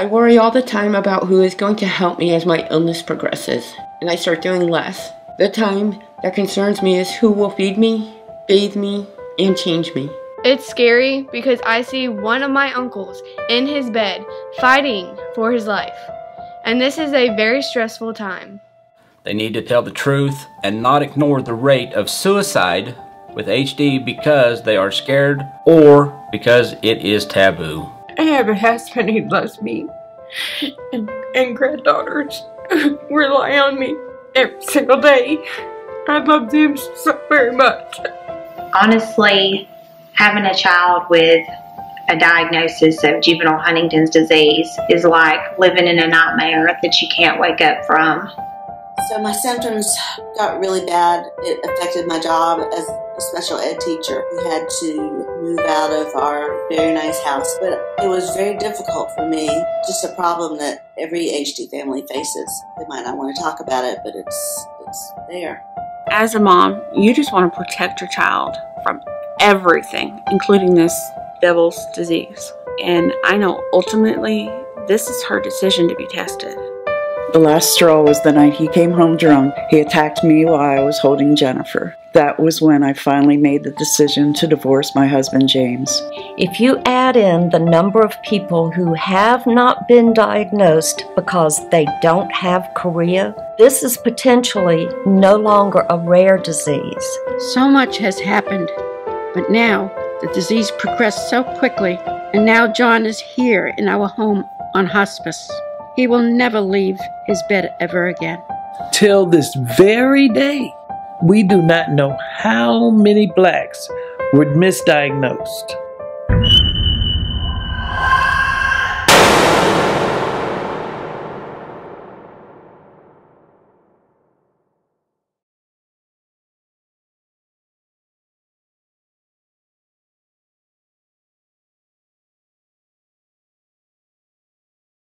I worry all the time about who is going to help me as my illness progresses, and I start doing less. The time that concerns me is who will feed me, bathe me, and change me. It's scary because I see one of my uncles in his bed fighting for his life. And this is a very stressful time. They need to tell the truth and not ignore the rate of suicide with HD because they are scared or because it is taboo. I have a husband who loves me and, and granddaughters rely on me every single day. I love them so very much. Honestly, having a child with a diagnosis of juvenile Huntington's disease is like living in a nightmare that you can't wake up from. So my symptoms got really bad. It affected my job as a special ed teacher. We had to move out of our very nice house, but it was very difficult for me. Just a problem that every HD family faces. They might not want to talk about it, but it's it's there. As a mom, you just want to protect your child from everything, including this devil's disease. And I know ultimately this is her decision to be tested. The last straw was the night he came home drunk. He attacked me while I was holding Jennifer. That was when I finally made the decision to divorce my husband, James. If you add in the number of people who have not been diagnosed because they don't have chorea, this is potentially no longer a rare disease. So much has happened, but now the disease progressed so quickly, and now John is here in our home on hospice. He will never leave his bed ever again. Till this very day, we do not know how many blacks were misdiagnosed.